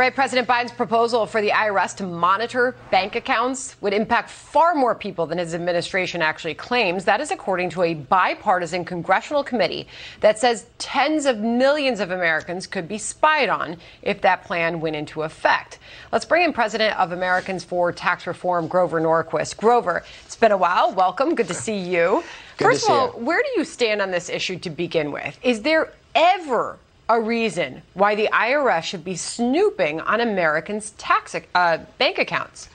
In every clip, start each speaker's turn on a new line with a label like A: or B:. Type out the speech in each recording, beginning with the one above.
A: Right, President Biden's proposal for the IRS to monitor bank accounts would impact far more people than his administration actually claims. That is according to a bipartisan congressional committee that says tens of millions of Americans could be spied on if that plan went into effect. Let's bring in President of Americans for Tax Reform, Grover Norquist. Grover, it's been a while. Welcome. Good to see you.
B: Good
A: First
B: of
A: all,
B: you.
A: where do you stand on this issue to begin with? Is there ever a reason why the IRS should be snooping on Americans' tax uh, bank accounts.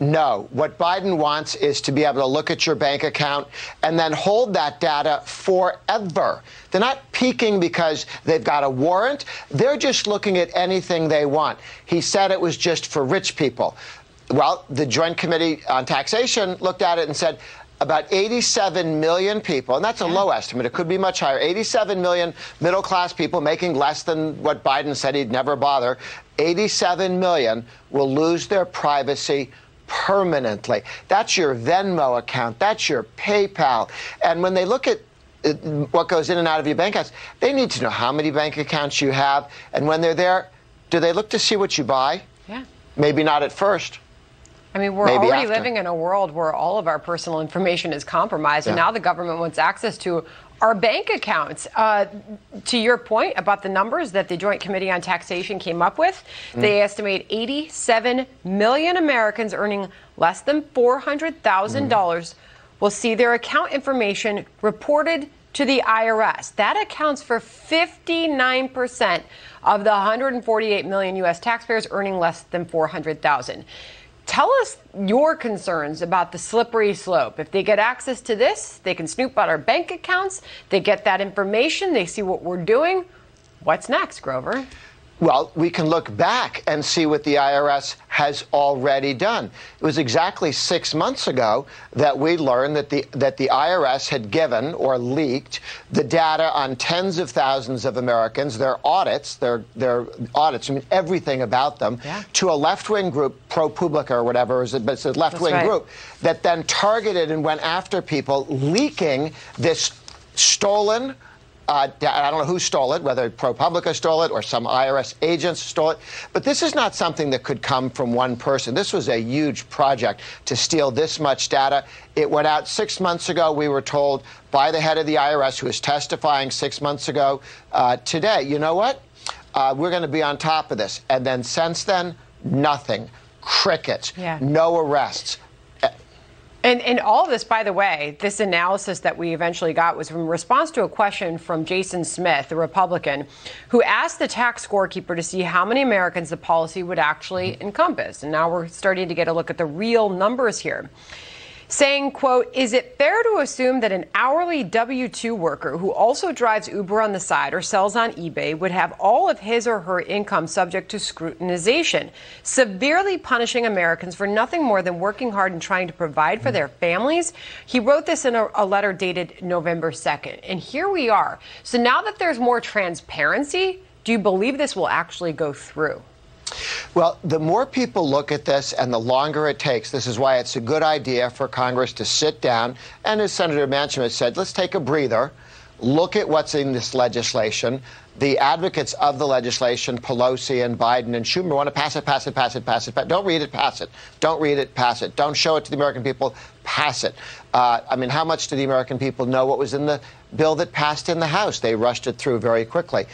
B: No. What Biden wants is to be able to look at your bank account and then hold that data forever. They're not peeking because they've got a warrant. They're just looking at anything they want. He said it was just for rich people. Well, the Joint Committee on Taxation looked at it and said, about 87 million people, and that's a low estimate. It could be much higher. 87 million middle class people making less than what Biden said he'd never bother. 87 million will lose their privacy permanently. That's your Venmo account. That's your PayPal. And when they look at uh, what goes in and out of your bank accounts, they need to know how many bank accounts you have. And when they're there, do they look to see what you buy?
A: Yeah.
B: Maybe not at first.
A: I mean, we're
B: Maybe
A: already
B: after.
A: living in a world where all of our personal information is compromised, and now the government wants access to our bank accounts. Uh, to your point about the numbers that the Joint Committee on Taxation came up with,
B: Mm.
A: they estimate 87 million Americans earning less than $400,000 will see their account information reported to the IRS. That accounts for 59% of the 148 million U.S. taxpayers earning less than 400,000. Tell us your concerns about the slippery slope. If they get access to this, they can snoop out our bank accounts, they get that information, they see what we're doing. What's next, Grover?
B: Well, we can look back and see what the IRS has already done. It was exactly six months ago that we learned that the that the IRS had given or leaked the data on tens of thousands of Americans, their audits, their their audits, I mean everything about them,
A: Yeah.
B: to a left-wing group, ProPublica or whatever, is it- but it's a left-wing
A: right.
B: group that then targeted and went after people leaking this stolen uh, I don't know who stole it, whether ProPublica stole it or some IRS agents stole it. But this is not something that could come from one person. This was a huge project to steal this much data. It went out six months ago, we were told by the head of the IRS, who was testifying six months ago uh, today. You know what? Uh, we're going to be on top of this. And then since then, nothing. Crickets.
A: Yeah.
B: No arrests.
A: And, and all of this, by the way, this analysis that we eventually got was in response to a question from Jason Smith, a Republican, who asked the tax scorekeeper to see how many Americans the policy would actually mm-hmm. encompass. And now we're starting to get a look at the real numbers here. Saying, quote, is it fair to assume that an hourly W 2 worker who also drives Uber on the side or sells on eBay would have all of his or her income subject to scrutinization, severely punishing Americans for nothing more than working hard and trying to provide for mm. their families? He wrote this in a, a letter dated November 2nd. And here we are. So now that there's more transparency, do you believe this will actually go through?
B: Well, the more people look at this and the longer it takes, this is why it's a good idea for Congress to sit down and, as Senator Manchin has said, let's take a breather, look at what's in this legislation. The advocates of the legislation, Pelosi and Biden and Schumer, want to pass it, pass it, pass it, pass it. pass- Don't read it, pass it. Don't read it, pass it. Don't show it to the American people, pass it. Uh, I mean, how much do the American people know what was in the bill that passed in the House? They rushed it through very quickly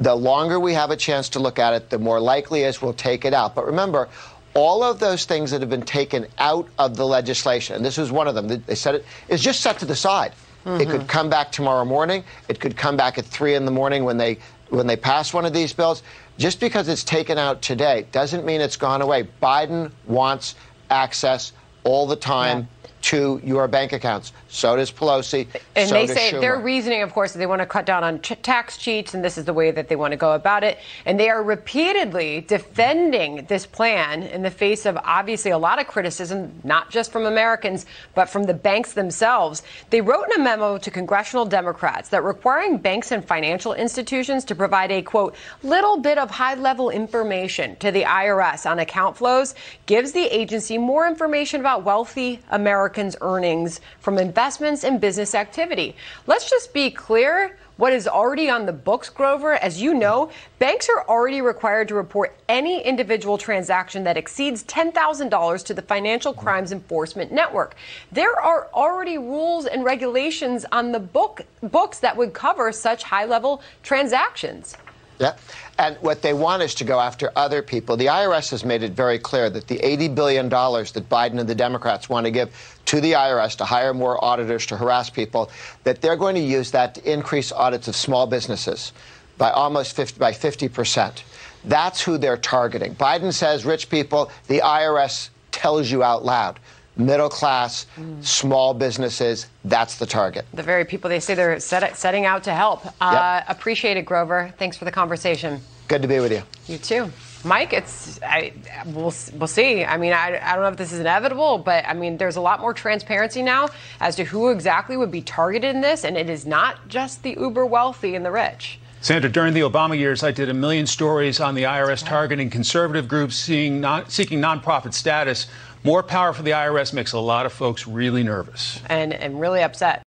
B: the longer we have a chance to look at it, the more likely is we'll take it out. But remember, all of those things that have been taken out of the legislation, and this was one of them, they said it is just set to the side. It could mm-hmm. come back tomorrow morning. It could come back at three in the morning when they when they pass one of these bills. Just because it's taken out today doesn't mean it's gone away. Biden wants access all the time to your bank accounts. So does Pelosi.
A: And
B: so
A: they say their reasoning, of course, is they want to cut down on ch- tax cheats, and this is the way that they want to go about it. And they are repeatedly defending this plan in the face of obviously a lot of criticism, not just from Americans, but from the banks themselves. They wrote in a memo to congressional Democrats that requiring banks and financial institutions to provide a quote little bit of high level information to the IRS on account flows gives the agency more information about wealthy Americans. Americans' earnings from investments and business activity. Let's just be clear what is already on the books, Grover. As you know, banks are already required to report any individual transaction that exceeds $10,000 to the Financial Crimes Enforcement Network. There are already rules and regulations on the book books that would cover such high-level transactions.
B: Yeah. And what they want is to go after other people. The IRS has made it very clear that the $80 billion that Biden and the Democrats want to give to the IRS to hire more auditors to harass people, that they're going to use that to increase audits of small businesses by almost 50, by 50 percent. That's who they're targeting. Biden says rich people, the IRS tells you out loud middle class, mm. small businesses. That's the target.
A: The very people they say they're set, setting out to help. Uh. Appreciate it, Grover. Thanks for the conversation.
B: Good to be with you.
A: You too. Mike, it's I, we'll we'll see. I mean, I, I don't know if this is inevitable, but I mean, there's a lot more transparency now as to who exactly would be targeted in this, and it is not just the uber wealthy and the rich.
C: Sandra, during the Obama years, I did a million stories on the IRS targeting conservative groups seeing non, seeking nonprofit status. More power for the IRS makes a lot of folks really nervous
A: and, and really upset.